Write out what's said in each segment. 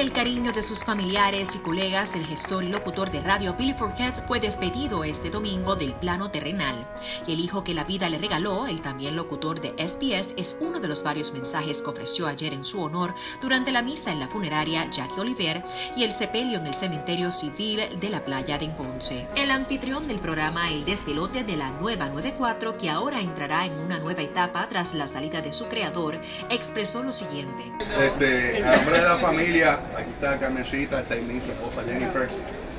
el cariño de sus familiares y colegas, el gestor y locutor de radio Billy Forget fue despedido este domingo del plano terrenal. Y el hijo que la vida le regaló, el también locutor de SBS, es uno de los varios mensajes que ofreció ayer en su honor durante la misa en la funeraria Jackie Oliver y el sepelio en el cementerio civil de la playa de Ponce. El anfitrión del programa El Despelote de la Nueva 94, que ahora entrará en una nueva etapa tras la salida de su creador, expresó lo siguiente. Este, a nombre de la familia, aquí está Carmencita, está Eileen, su esposa Jennifer,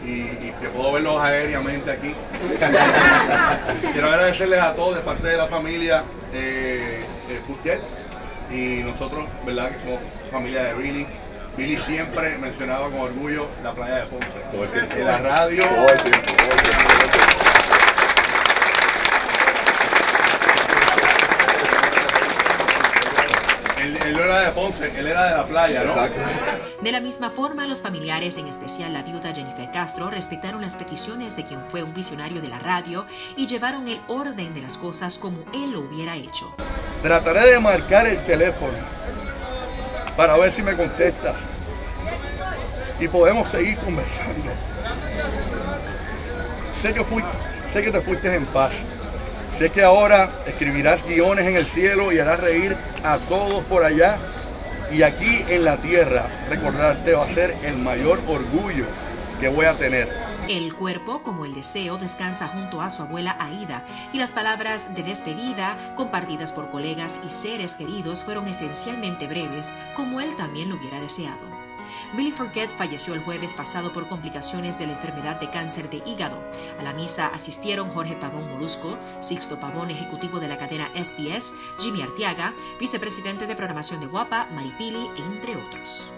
y, que puedo verlos aéreamente aquí. Quiero agradecerles a todos de parte de la familia eh, y nosotros, ¿verdad? Que somos familia de Billy. Billy siempre mencionaba con orgullo la playa de Ponce. En la radio. Él, no era de Ponce, él era de la playa, ¿no? De la misma forma, los familiares, en especial la viuda Jennifer Castro, respetaron las peticiones de quien fue un visionario de la radio y llevaron el orden de las cosas como él lo hubiera hecho. Trataré de marcar el teléfono para ver si me contestas y podemos seguir conversando. Sé que, fui, sé que te fuiste en paz. Sé que ahora escribirás guiones en el cielo y harás reír a todos por allá. Y aquí en la tierra, recordarte va a ser el mayor orgullo que voy a tener. El cuerpo, como el deseo, descansa junto a su abuela Aida y las palabras de despedida, compartidas por colegas y seres queridos, fueron esencialmente breves, como él también lo hubiera deseado. Billy Forget falleció el jueves pasado por complicaciones de la enfermedad de cáncer de hígado. A la misa asistieron Jorge Pavón Molusco, Sixto Pavón, ejecutivo de la cadena SBS, Jimmy Arteaga, vicepresidente de programación de Guapa, Maripili, entre otros.